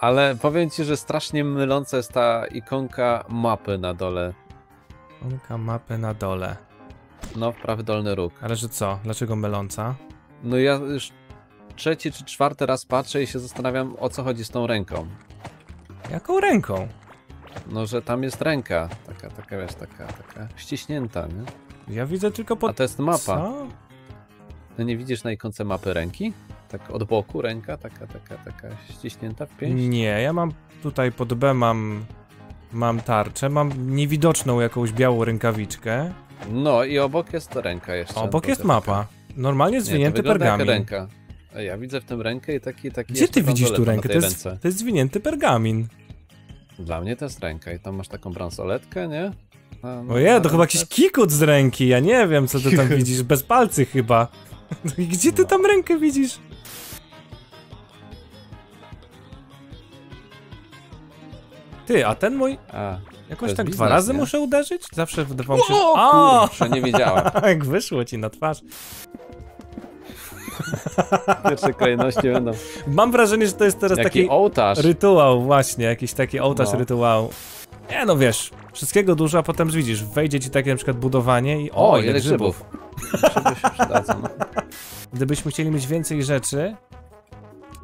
Ale powiem ci, że strasznie myląca jest ta ikonka mapy na dole. Ikonka mapy na dole. No, w prawy dolny róg. Ale że co? Dlaczego myląca? No ja już trzeci czy czwarty raz patrzę i się zastanawiam, o co chodzi z tą ręką. Jaką ręką? No, że tam jest ręka. Taka, taka, wiesz, taka, taka ściśnięta, nie? Ja widzę tylko A pod... to jest mapa. Co? No nie widzisz na ikonce mapy ręki? Tak od boku ręka, taka, taka, taka ściśnięta w pięść? Nie, ja mam tutaj pod B mam... Mam tarczę, mam niewidoczną jakąś białą rękawiczkę. No i obok jest to ręka jeszcze. Obok jest mapa. Normalnie Nie, to zwinięty jak pergamin. ręka. A Ja widzę w tym rękę i taki, taki Gdzie ty widzisz tu rękę? To jest, to jest zwinięty pergamin. Dla mnie to jest ręka i tam masz taką bransoletkę, nie? Na- Ojej, to chyba jakiś kikut z ręki, ja nie wiem co ty tam widzisz, bez palcy chyba. I Gdzie ty tam rękę widzisz? Ty, a ten mój A, jakoś tak dwa biznes, razy nie? muszę uderzyć? Zawsze wydawało mi się... o, O! kurczę, nie wiedziałem. Jak wyszło ci na twarz. W pierwszej kolejności będą. Mam wrażenie, że to jest teraz Jaki taki ołtarz. rytuał właśnie, jakiś taki ołtarz No. rytuału. Nie no wiesz, wszystkiego dużo, a potem widzisz, wejdzie ci takie na przykład budowanie i o, O, ile grzybów. grzybów. Się przydadzą. No. Gdybyśmy chcieli mieć więcej rzeczy,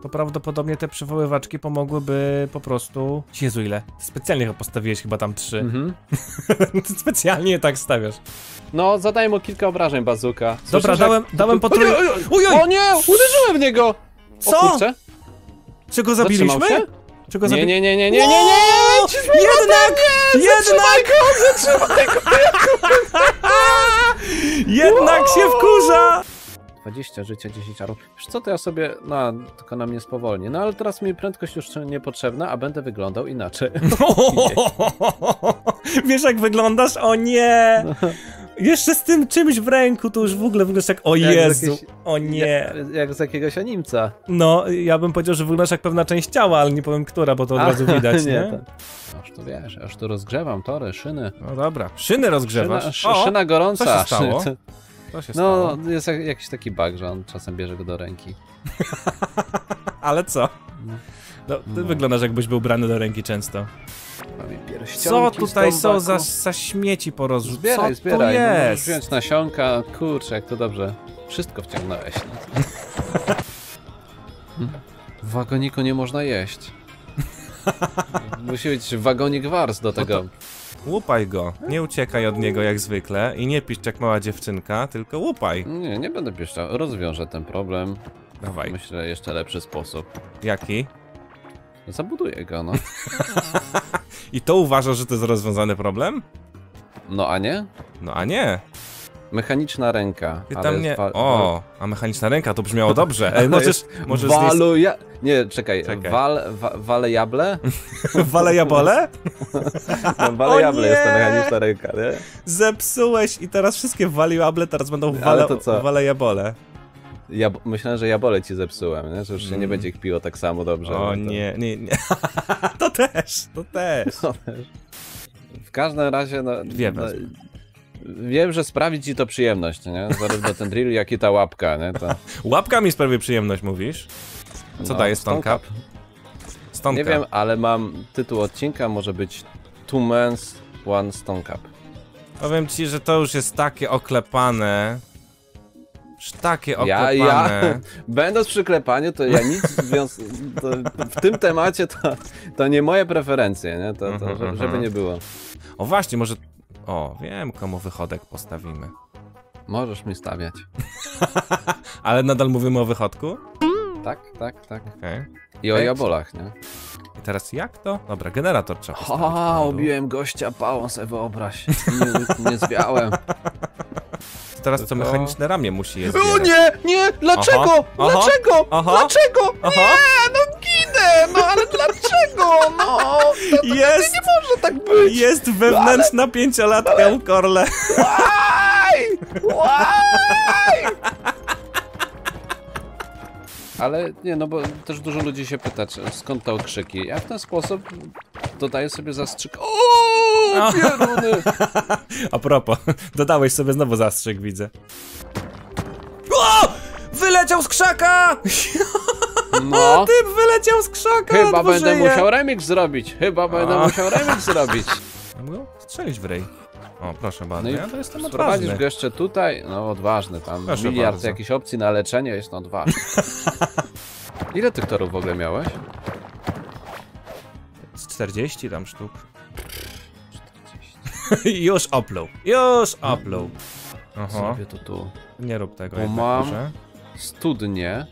to prawdopodobnie te przywoływaczki pomogłyby po prostu... Jezu, ile? Specjalnie chyba postawiłeś chyba tam trzy. Mhm. Ty Specjalnie tak stawiasz. No, zadaj mu kilka obrażeń, bazuka. Dobra, Słyszysz, dałem, jak- dałem. Oj, oj! O nie, uderzyłem w niego! O Co? kurczę, Czy go zabiliśmy? Czy go Nie, nie, nie, nie, nie, nie, nie, O! Jednak! Jednak! Jednak się wkurza! 20 życia, 10 arów. Wiesz co, to ja sobie, no, tylko na mnie spowolni. No, ale teraz mi prędkość już niepotrzebna, a będę wyglądał inaczej. Wiesz jak wyglądasz? O nie! Jeszcze z tym czymś w ręku to już w ogóle wyglądasz jak... O Jak Jezu! jakiejś- O nie! Jak, jak z jakiegoś animca. No, ja bym powiedział, że wyglądasz jak pewna część ciała, ale nie powiem która, bo to od razu widać, nie? to- Aż tu wiesz, aż tu rozgrzewam tory, szyny. No dobra. Szyny rozgrzewasz? Szyna, szy, O, szyna gorąca. co się stało? Szyny- Co się No, stało? jest jak- jakiś taki bug, że on czasem bierze go do ręki. Ale co? No, ty No. wyglądasz jakbyś był brany do ręki często. Mamy Co pierścionki tutaj z są za, za śmieci porozrzucać? Zbieraj, Co zbieraj. tu No, możesz jest? wziąć nasionka. Kurczę, jak to dobrze. Wszystko wciągnąłeś. No. W wagoniku nie można jeść. Musi być wagonik wars do tego. Łupaj go. Nie uciekaj od niego jak zwykle i nie piszcz jak mała dziewczynka, tylko łupaj. Nie, nie będę pieszczał. Rozwiążę ten problem. Dawaj. Myślę, jeszcze lepszy sposób. Jaki? Zabuduję go, no. I to uważasz, że to jest rozwiązany problem? No a nie? No a nie. Mechaniczna ręka. Ty ale tam nie... O, a mechaniczna ręka to brzmiało dobrze. Ej, możesz... możesz. Walu ja... Nie, czekaj. Czekaj. Wal, wa, wale jable? Wale jabole? No, wale jable jest ta mechaniczna ręka, nie? Zepsułeś i teraz wszystkie waliable teraz będą wale, wale jabole. Ja myślałem, że jabole ci zepsułem, nie? że już się nie Mm. będzie ich piło tak samo dobrze. O to- nie, nie, nie. To też, to też. W każdym razie, no, Wiem. no, wiem, że sprawi ci to przyjemność, nie? Zarówno ten drill, jak i ta łapka, nie? To, Łapka mi sprawi przyjemność, mówisz? Co no, daje Stone Stone Cup? Stone Nie Cup. wiem, ale mam tytuł odcinka, może być Two Men's, One Stone Cup. Powiem ci, że to już jest takie oklepane. Takie Ja, oklepane. ja, będąc przy klepaniu, to ja nic to w tym temacie to, to nie moje preferencje, nie? To, to, Mhm, żeby, mhm. żeby nie było. O właśnie, może... O, wiem komu wychodek postawimy. Możesz mi stawiać. Ale nadal mówimy o wychodku? Tak, tak, tak. Okej. I o jabolach, nie? I teraz jak to? Dobra, generator trzeba. Ha, obiłem gościa pałą, se wyobraź. Nie, nie zwiałem. Teraz co, mechaniczne ramię musi je O zbierać. nie, nie, dlaczego? Aha, dlaczego? aha. Dlaczego? Aha. Nie, no ginę, no ale dlaczego? No, to, to Jest! nie może tak być. Jest wewnętrzna pięciolatka u Korle. Why? Why? Ale nie, no bo też dużo ludzi się pyta, skąd te okrzyki. Ja w ten sposób dodaję sobie zastrzyk. O, pieruny! A propos, dodałeś sobie znowu zastrzyk, widzę. O! Wyleciał z krzaka! No, Typ wyleciał z krzaka chyba będę żyje. musiał remix zrobić. Chyba będę A. musiał remix zrobić. Ja mogę strzelić w rej. O, proszę bardzo, No i ja to jestem Sprowadzisz odważny. go jeszcze tutaj? No odważny, tam Proszę miliard bardzo. jakichś opcji na leczenie jest no odważny. Ile tych torów w ogóle miałeś? Z 40 tam sztuk. Już upload. Już upload. Aha, Zrobię to tu. nie rób tego Bo mam- proszę. Studnie,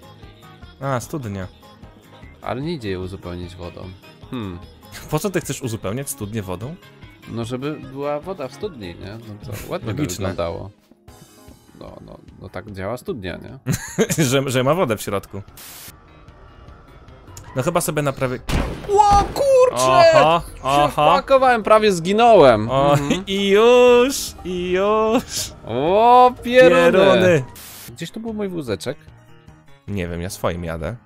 A, studnia. ale nie idzie je uzupełnić wodą. Hmm. Po co ty chcesz uzupełniać studnię wodą? No żeby była woda w studni, nie? No to ładnie by Logiczne. wyglądało. No, no, no tak działa studnia, nie? że, że ma wodę w środku. No chyba sobie naprawię... Ło kurczę! Aha, aha. wpakowałem, prawie zginąłem. O, Mhm. i już, i już. O, pieruny. Pieruny. Gdzieś tu był mój wózeczek. Nie wiem, ja swoim jadę.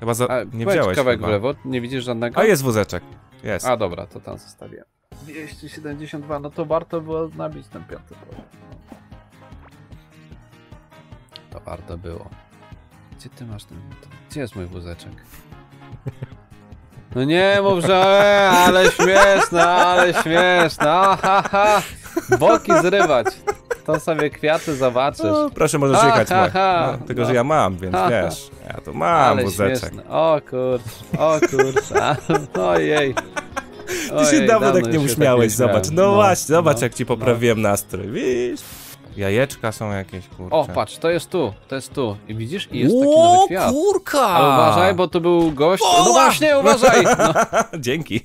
Chyba za... A, nie wziąłeś kawałek chyba. w lewo, nie widzisz żadnego? A jest wózeczek. Jest. A dobra, to tam zostawię. 272, no to warto było nabić ten piąty poziom. To warto było. Gdzie ty masz ten... Gdzie jest mój wózeczek? No nie mów, że e, ale śmieszne, ale śmieszne, aha, boki zrywać. To sobie kwiaty zobaczysz. O, proszę, możesz Ha, jechać, ha, Mike. ha. No, tylko, No. że ja mam, więc Ha, ha. wiesz. Ja tu mam ale wózeczek. śmieszne. O kurcz, o kurcz, a, ojej. Ty się dawno tak nie się uśmiałeś, nie zobacz. śmiałem. No, właśnie, zobacz no, jak ci poprawiłem nastrój, widzisz? Jajeczka są jakieś, kurczę. O, patrz, to jest tu, to jest tu. I widzisz? I jest taki nowy kwiat. kurka! Ale uważaj, bo to był gość. No właśnie, uważaj! No. Dzięki.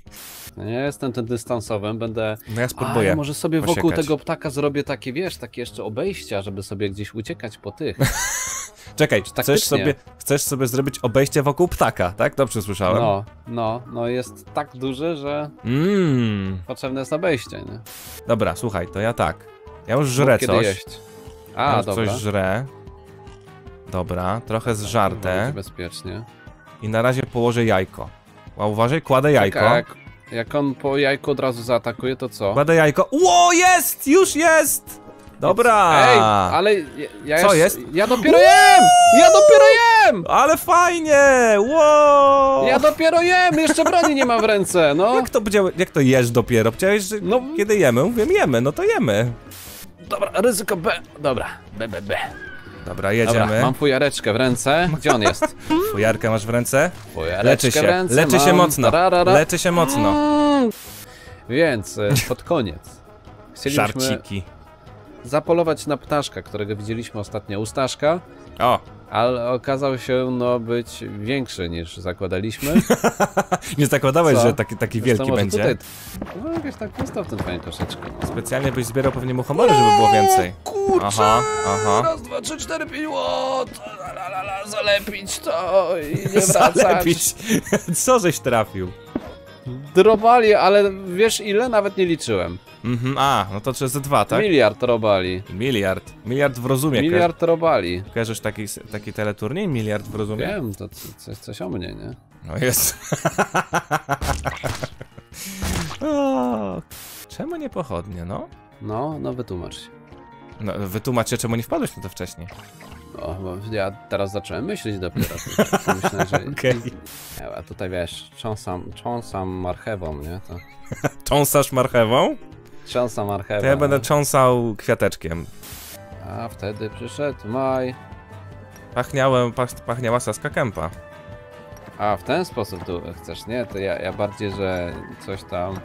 Nie jestem tym dystansowym, będę. No ja spróbuję. A, może sobie wokół posiekać. tego ptaka zrobię takie, wiesz, takie jeszcze obejścia, żeby sobie gdzieś uciekać po tych. Czekaj, chcesz sobie, chcesz sobie zrobić obejście wokół ptaka, tak? Dobrze słyszałem? No, no, no jest tak duży, że Mmm. potrzebne jest obejście, nie? Dobra, słuchaj, to ja tak. Ja już żrę Mów, coś. jeść. ja A, już dobra. coś żrę. Dobra, trochę zżarte. Bezpiecznie. I na razie położę jajko. A uważaj, kładę jajko. Jak, jak on po jajku od razu zaatakuje, to co? Kładę jajko. Ło, jest! Już jest! Dobra! Ej, ale ja, ja Co jeszcze- jest? Ja dopiero jem! Ja dopiero jem! Ale fajnie! Ło! Ja dopiero jem! Jeszcze broni nie mam w ręce, no! Jak to, jak to jesz dopiero? Chciałeś, że No. kiedy jemy? Mówię, jemy, no to jemy. Dobra, ryzyko B. Dobra, B, B, B. Dobra, jedziemy. Dobra, mam fujareczkę w ręce. Gdzie on jest? Fujarkę masz w ręce? Fujareczkę Leczy w się, ręce leczy się mam. mocno. Tararara. Leczy się mocno. Mm. Więc e, pod koniec chcielibyśmy Żarciki. zapolować na ptaszka, którego widzieliśmy ostatnio u Staszka, O, ale okazał się no być większy niż zakładaliśmy. nie zakładałeś, Co? że taki, taki Zresztą wielki będzie. Tutaj, no jakoś tak pusto w tym koszyczku. No. Specjalnie byś zbierał pewnie mu honory, żeby było więcej. Kurczę! Aha, aha. Raz, dwa, trzy, cztery, pięć, o, la, la, la, zalepić to i nie wracać. Zalepić. Co żeś trafił? Drobali, ale wiesz ile? Nawet nie liczyłem. Mhm, a, no to przez dwa, tak? Miliard robali. Miliard. Miliard w rozumie. Miliard robali. Ko- Kojarzysz taki, taki teleturniej? Miliard w rozumie? Wiem, to coś, coś o mnie, nie? No jest. o, czemu nie pochodnie, no? No, no wytłumacz się. no? Wytłumacz się, czemu nie wpadłeś na to wcześniej. No, bo ja teraz zacząłem myśleć dopiero. Myślę, że... Okej. Nie, A tutaj wiesz, cząsam, cząsam marchewą, nie? To Cząsasz marchewą? cząsam marchewą. To ja będę cząsał kwiateczkiem. A wtedy przyszedł maj. Pachniałem, pach, pachniała Saska Kępa. A, w ten sposób tu chcesz, nie? To ja, ja bardziej, że coś tam...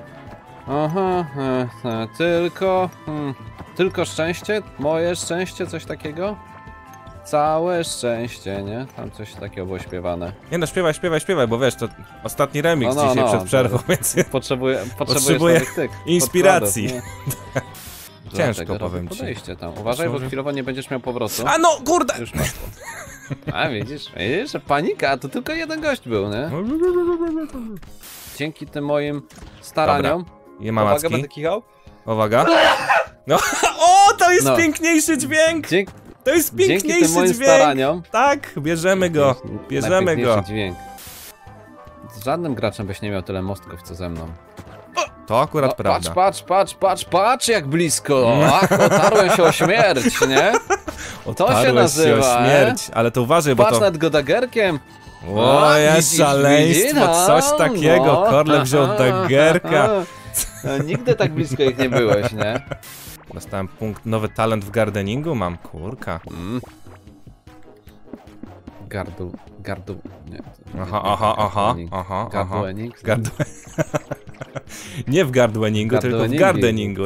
Aha, e, e, tylko... Hmm, tylko szczęście? Moje szczęście? Coś takiego? Całe szczęście, nie? Tam coś takiego było śpiewane. Nie no, śpiewaj, śpiewaj, śpiewaj, bo wiesz, to ostatni remix No, no, dzisiaj no, przed to- przerwą, więc Potrzebuję, Potrzebuję inspiracji. Ciężko, powiem ci. podejście tam. Uważaj, bo chwilowo nie będziesz miał powrotu. A no, kurde! Już masz to. A widzisz, widzisz, że panika, to tylko jeden gość był, nie? Dzięki tym moim staraniom. Nie ma Uwaga, macki. będę kichał. Uwaga. No, o, to jest No. piękniejszy dźwięk! Dzięki, To jest dzięki tym piękniejszy moim dźwięk! staraniom. Tak, bierzemy go. Bierzemy najpiękniejszy go. dźwięk. Z żadnym graczem byś nie miał tyle mostków co ze mną. To akurat O, prawda. patrz, patrz, patrz, patrz, patrz jak blisko! Ach, otarłem się o śmierć, nie? to się Otarłeś nazywa, o śmierć, ale to uważaj, bo Patrz to... nad Godagerkiem! O, A, jest widzisz, szaleństwo, widzisz? No, coś takiego. no. Korle wziął dagerka. No, nigdy tak blisko ich nie byłeś, nie? Dostałem punkt, nowy talent w gardeningu mam, kurka. Mm. Gardł, gardł, nie. to Aha, aha, aha, aha. Gardening? Gardłe... nie w gardweningu, tylko w Gardeningu. gardeningu.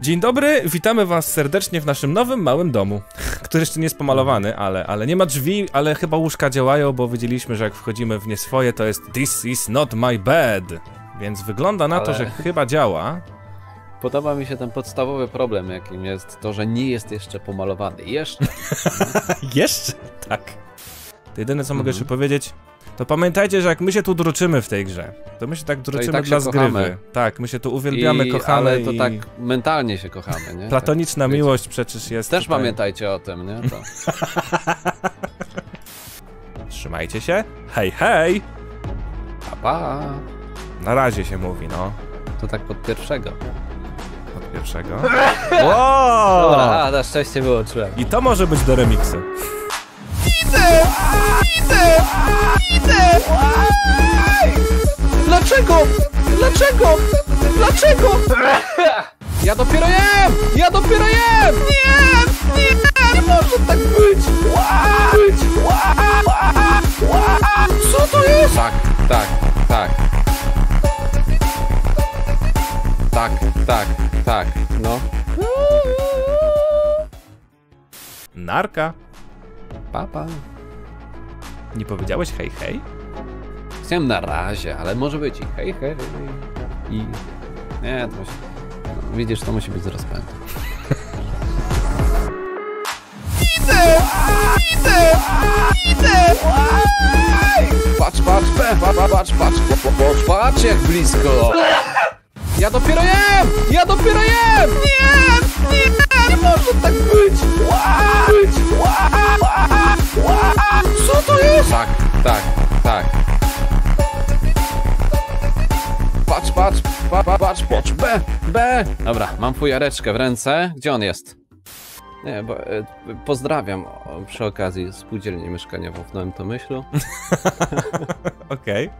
Dzień dobry, witamy was serdecznie w naszym nowym, małym domu, który jeszcze nie jest pomalowany, ale, ale nie ma drzwi, ale chyba łóżka działają, bo wiedzieliśmy, że jak wchodzimy w nie swoje, to jest This is not my bed. Więc wygląda na to, Ale- że chyba działa. Podoba mi się ten podstawowy problem, jakim jest to, że nie jest jeszcze pomalowany. Jeszcze. Jeszcze? Tak. To jedyne, co mogę Mhm. jeszcze powiedzieć, to pamiętajcie, że jak my się tu druczymy w tej grze, to my się tak druczymy tak dla zgrywy. kochamy. Tak, my się tu uwielbiamy, I, kochamy ale to i tak mentalnie się kochamy, nie? platoniczna tak, wiecie. miłość przecież jest Też tutaj. pamiętajcie o tym, nie? To. Trzymajcie się. Hej, hej! Pa, pa. Na razie się mówi, no. To tak pod pierwszego. Pierwszego. Dobra, Wow! a, na szczęście wyłączyłem. I to może być do remiksu. Dlaczego? Dlaczego? Dlaczego? Ja dopiero jem! Ja dopiero jem! Nie! Nie! Nie może tak być! Być! Co to jest? Tak, tak, tak. Tak, tak, tak, no. Narka. Papa. Nie powiedziałeś hej, hej? Chciałem na razie, ale może być i hej, hej. I... Nie, to musi... No, widzisz, to musi być z rozpędu. Patrz, patrz, pe, pa, pa, patrz, patrz, patrz, patrz, patrz jak blisko! Ja dopiero jem! Ja dopiero jem! Nie! Nie! Nie może tak być! Być! Co to jest? Tak, tak, tak. Patrz, patrz, pa, pa, patrz, patrz, B, B. Dobra, mam fujareczkę w ręce. Gdzie on jest? Nie, bo e, pozdrawiam przy okazji spółdzielnię mieszkaniową w Nowym Tomyślu. Okej.